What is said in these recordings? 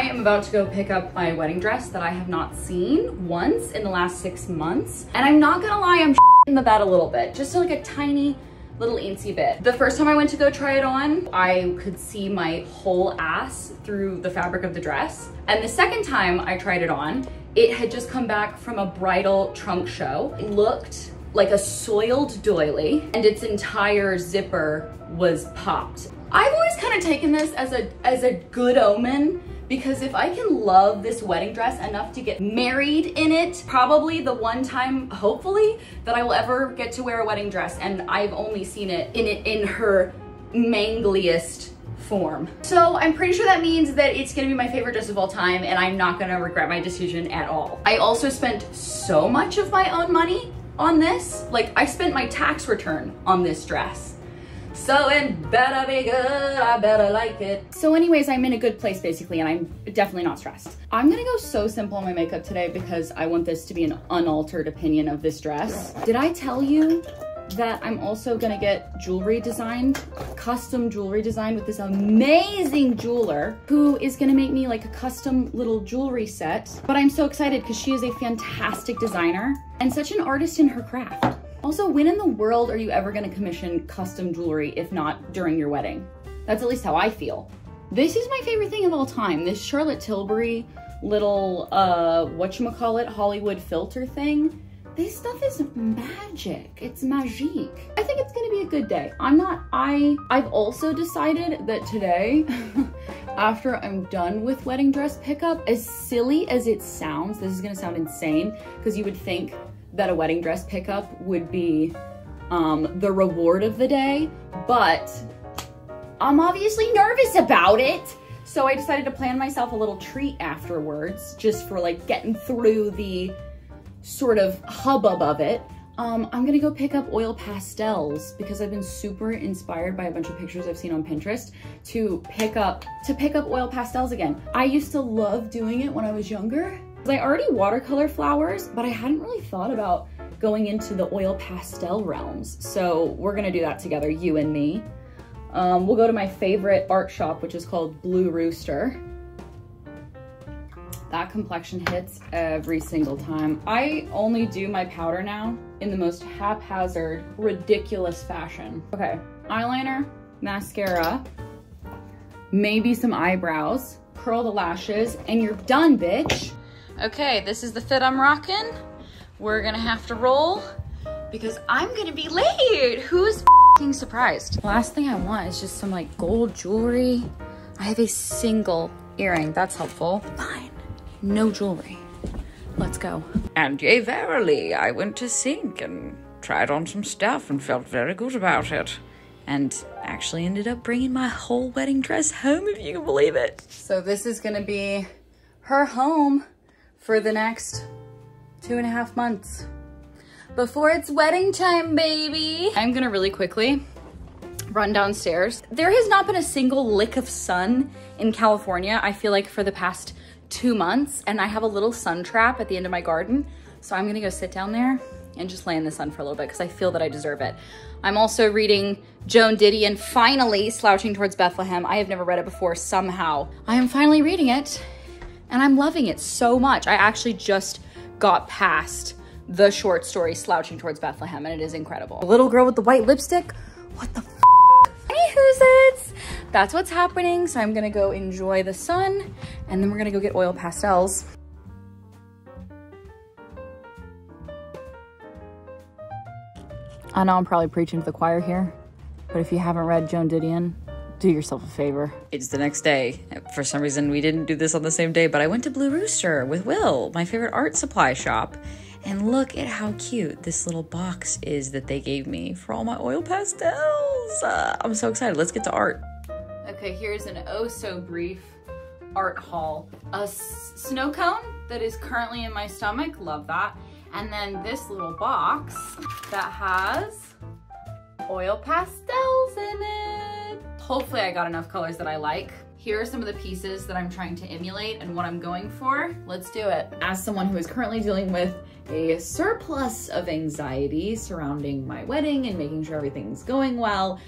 I am about to go pick up my wedding dress that I have not seen once in the last six months. And I'm not gonna lie, I'm in the bed a little bit, just like a tiny little eensy bit. The first time I went to go try it on, I could see my whole ass through the fabric of the dress. And the second time I tried it on, it had just come back from a bridal trunk show. It looked like a soiled doily and its entire zipper was popped. I've always kind of taken this as a, as a good omen because if I can love this wedding dress enough to get married in it, probably the one time, hopefully, that I will ever get to wear a wedding dress and I've only seen it in it in her mangliest form. So I'm pretty sure that means that it's gonna be my favorite dress of all time and I'm not gonna regret my decision at all. I also spent so much of my own money on this. Like I spent my tax return on this dress. So it better be good, I better like it. So anyways, I'm in a good place basically and I'm definitely not stressed. I'm gonna go so simple on my makeup today because I want this to be an unaltered opinion of this dress. Did I tell you that I'm also gonna get jewelry designed, custom jewelry designed with this amazing jeweler who is gonna make me like a custom little jewelry set. But I'm so excited because she is a fantastic designer and such an artist in her craft. Also, when in the world are you ever gonna commission custom jewelry if not during your wedding? That's at least how I feel. This is my favorite thing of all time. This Charlotte Tilbury little, uh, whatchamacallit, Hollywood filter thing. This stuff is magic. It's magique. I think it's gonna be a good day. I'm not, I, I've also decided that today, after I'm done with wedding dress pickup, as silly as it sounds, this is gonna sound insane, because you would think that a wedding dress pickup would be um, the reward of the day, but I'm obviously nervous about it. So I decided to plan myself a little treat afterwards, just for like getting through the sort of hubbub of it. Um, I'm gonna go pick up oil pastels because I've been super inspired by a bunch of pictures I've seen on Pinterest to pick up to pick up oil pastels again. I used to love doing it when I was younger I already watercolor flowers, but I hadn't really thought about going into the oil pastel realms. So we're gonna do that together, you and me. Um, we'll go to my favorite art shop, which is called Blue Rooster. That complexion hits every single time. I only do my powder now in the most haphazard, ridiculous fashion. Okay, eyeliner, mascara, maybe some eyebrows, curl the lashes, and you're done, bitch. Okay, this is the fit I'm rocking. We're gonna have to roll because I'm gonna be late. Who's surprised? Last thing I want is just some like gold jewelry. I have a single earring, that's helpful. Fine, no jewelry. Let's go. And yea, verily, I went to sink and tried on some stuff and felt very good about it. And actually ended up bringing my whole wedding dress home, if you can believe it. So this is gonna be her home for the next two and a half months before it's wedding time, baby. I'm gonna really quickly run downstairs. There has not been a single lick of sun in California, I feel like for the past two months, and I have a little sun trap at the end of my garden. So I'm gonna go sit down there and just lay in the sun for a little bit because I feel that I deserve it. I'm also reading Joan Didion, finally Slouching Towards Bethlehem. I have never read it before somehow. I am finally reading it and I'm loving it so much. I actually just got past the short story Slouching Towards Bethlehem and it is incredible. The little girl with the white lipstick, what the Anywho's That's what's happening. So I'm gonna go enjoy the sun and then we're gonna go get oil pastels. I know I'm probably preaching to the choir here, but if you haven't read Joan Didion, do yourself a favor. It's the next day. For some reason, we didn't do this on the same day, but I went to Blue Rooster with Will, my favorite art supply shop. And look at how cute this little box is that they gave me for all my oil pastels. Uh, I'm so excited. Let's get to art. Okay, here's an oh so brief art haul. A snow cone that is currently in my stomach. Love that. And then this little box that has oil pastels in it. Hopefully I got enough colors that I like. Here are some of the pieces that I'm trying to emulate and what I'm going for. Let's do it. As someone who is currently dealing with a surplus of anxiety surrounding my wedding and making sure everything's going well,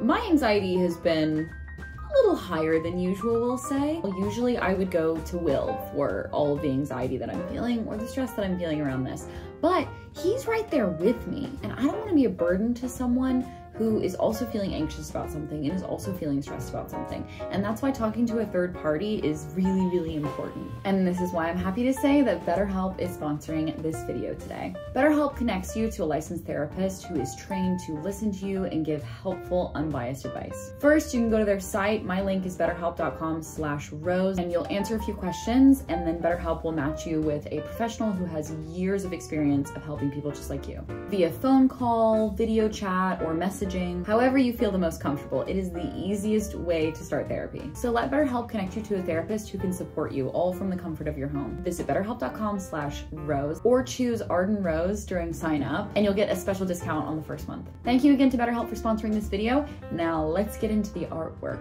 my anxiety has been a little higher than usual, we'll say. Well, usually I would go to Will for all of the anxiety that I'm feeling or the stress that I'm feeling around this. But he's right there with me, and I don't want to be a burden to someone who is also feeling anxious about something and is also feeling stressed about something. And that's why talking to a third party is really, really important. And this is why I'm happy to say that BetterHelp is sponsoring this video today. BetterHelp connects you to a licensed therapist who is trained to listen to you and give helpful, unbiased advice. First, you can go to their site. My link is betterhelp.com slash rose and you'll answer a few questions and then BetterHelp will match you with a professional who has years of experience of helping people just like you. Via phone call, video chat, or message messaging, however you feel the most comfortable. It is the easiest way to start therapy. So let BetterHelp connect you to a therapist who can support you all from the comfort of your home. Visit betterhelp.com slash rose or choose Arden Rose during sign up and you'll get a special discount on the first month. Thank you again to BetterHelp for sponsoring this video. Now let's get into the artwork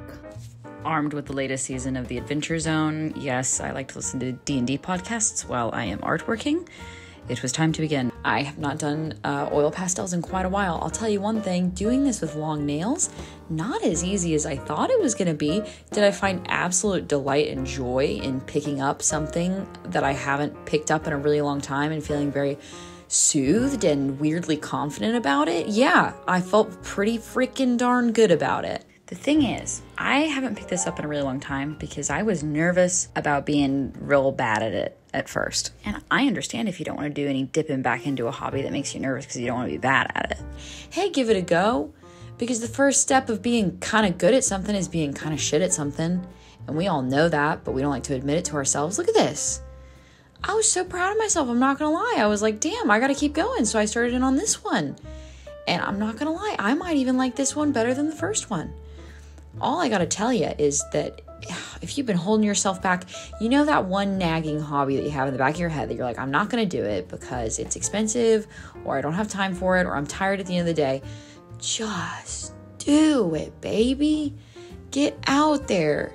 armed with the latest season of the Adventure Zone. Yes, I like to listen to D&D podcasts while I am artworking it was time to begin. I have not done uh, oil pastels in quite a while. I'll tell you one thing doing this with long nails, not as easy as I thought it was going to be. Did I find absolute delight and joy in picking up something that I haven't picked up in a really long time and feeling very soothed and weirdly confident about it? Yeah, I felt pretty freaking darn good about it. The thing is, I haven't picked this up in a really long time because I was nervous about being real bad at it at first. And I understand if you don't want to do any dipping back into a hobby that makes you nervous because you don't want to be bad at it. Hey, give it a go because the first step of being kind of good at something is being kind of shit at something. And we all know that, but we don't like to admit it to ourselves. Look at this. I was so proud of myself. I'm not going to lie. I was like, damn, I got to keep going. So I started in on this one. And I'm not going to lie, I might even like this one better than the first one all I got to tell you is that if you've been holding yourself back, you know that one nagging hobby that you have in the back of your head that you're like, I'm not going to do it because it's expensive or I don't have time for it or I'm tired at the end of the day. Just do it, baby. Get out there.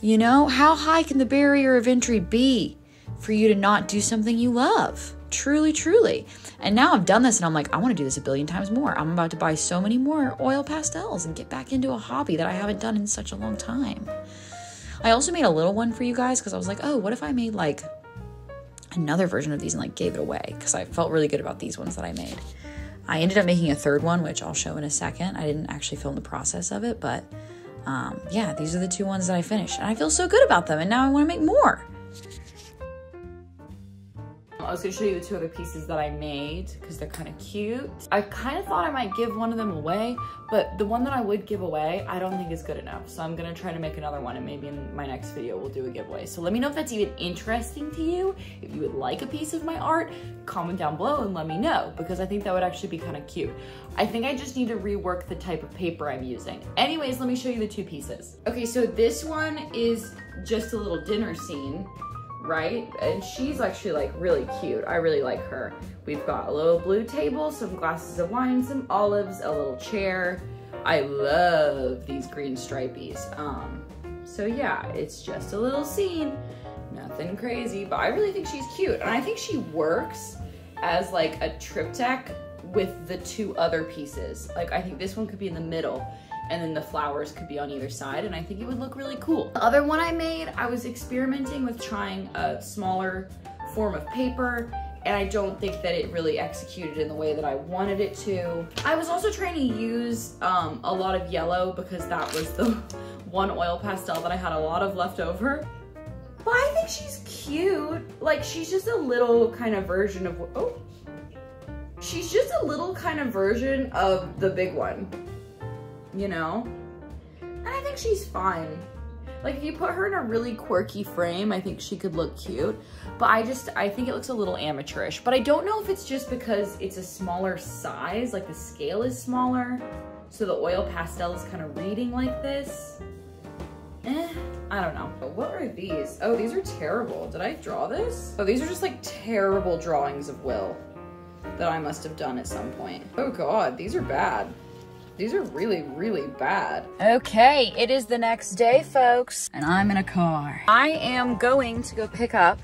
You know, how high can the barrier of entry be for you to not do something you love? Truly, truly. And now I've done this and I'm like, I want to do this a billion times more. I'm about to buy so many more oil pastels and get back into a hobby that I haven't done in such a long time. I also made a little one for you guys because I was like, oh, what if I made like another version of these and like gave it away? Because I felt really good about these ones that I made. I ended up making a third one, which I'll show in a second. I didn't actually film the process of it, but um, yeah, these are the two ones that I finished. And I feel so good about them. And now I want to make more. Was gonna show you the two other pieces that I made because they're kind of cute. I kind of thought I might give one of them away, but the one that I would give away, I don't think is good enough. So I'm gonna try to make another one and maybe in my next video we'll do a giveaway. So let me know if that's even interesting to you. If you would like a piece of my art, comment down below and let me know because I think that would actually be kind of cute. I think I just need to rework the type of paper I'm using. Anyways, let me show you the two pieces. Okay, so this one is just a little dinner scene right? And she's actually like really cute. I really like her. We've got a little blue table, some glasses of wine, some olives, a little chair. I love these green stripies. Um, so yeah, it's just a little scene. Nothing crazy, but I really think she's cute. And I think she works as like a triptych with the two other pieces. Like I think this one could be in the middle and then the flowers could be on either side and I think it would look really cool. The other one I made, I was experimenting with trying a smaller form of paper and I don't think that it really executed in the way that I wanted it to. I was also trying to use um, a lot of yellow because that was the one oil pastel that I had a lot of left over. But I think she's cute. Like she's just a little kind of version of, oh, she's just a little kind of version of the big one you know? And I think she's fine. Like if you put her in a really quirky frame, I think she could look cute. But I just, I think it looks a little amateurish. But I don't know if it's just because it's a smaller size, like the scale is smaller. So the oil pastel is kind of reading like this. Eh, I don't know. What are these? Oh, these are terrible. Did I draw this? Oh, these are just like terrible drawings of Will that I must have done at some point. Oh God, these are bad. These are really, really bad. Okay, it is the next day, folks, and I'm in a car. I am going to go pick up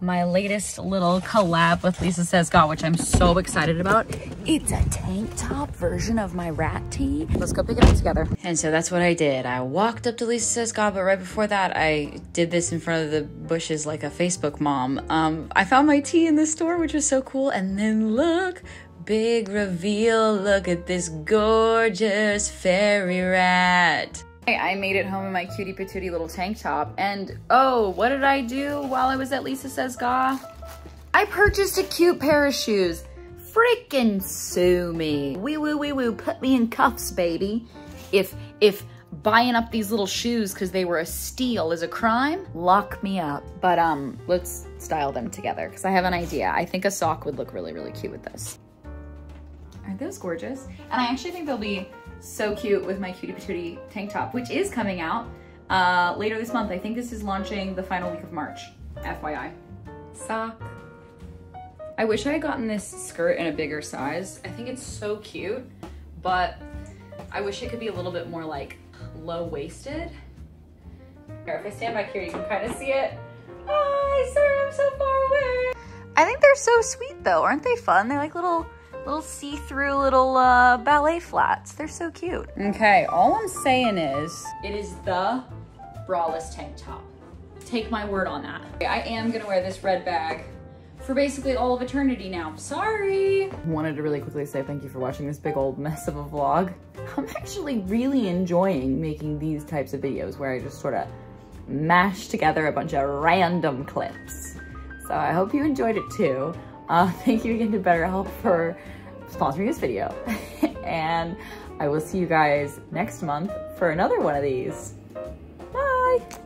my latest little collab with Lisa Says Gah, which I'm so excited about. It's a tank top version of my rat tee. Let's go pick it up together. And so that's what I did. I walked up to Lisa Says Gah, but right before that, I did this in front of the bushes like a Facebook mom. Um, I found my tee in the store, which was so cool. And then look, big reveal. Look at this gorgeous fairy rat. I made it home in my cutie patootie little tank top. And oh, what did I do while I was at Lisa Says Gah? I purchased a cute pair of shoes. Freaking sue me. Wee woo wee woo, put me in cuffs, baby. If, if buying up these little shoes because they were a steal is a crime, lock me up. But um, let's style them together because I have an idea. I think a sock would look really, really cute with this. Aren't those gorgeous? And I actually think they'll be so cute with my Cutie Patootie tank top, which is coming out uh, later this month. I think this is launching the final week of March, FYI. Sock. I wish I had gotten this skirt in a bigger size. I think it's so cute, but I wish it could be a little bit more like low-waisted. Here, if I stand back here, you can kind of see it. Hi, sorry I'm so far away. I think they're so sweet though. Aren't they fun? They're like little little see-through little uh, ballet flats. They're so cute. Okay, all I'm saying is it is the braless tank top. Take my word on that. I am gonna wear this red bag for basically all of eternity now. Sorry. Wanted to really quickly say thank you for watching this big old mess of a vlog. I'm actually really enjoying making these types of videos where I just sort of mash together a bunch of random clips. So I hope you enjoyed it too. Uh, thank you again to BetterHelp for sponsoring this video. and I will see you guys next month for another one of these. Bye!